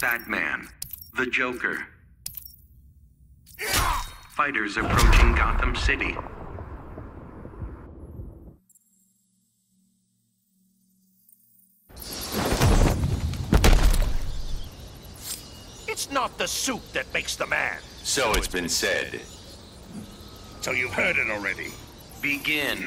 Batman, the Joker. Fighters approaching Gotham City. It's not the suit that makes the man. So it's been said. So you've heard it already. Begin.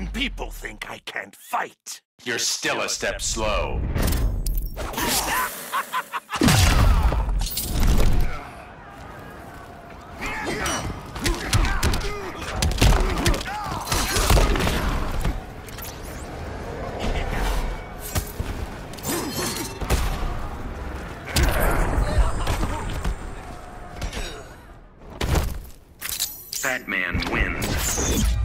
And people think I can't fight. You're still a step slow. Batman wins.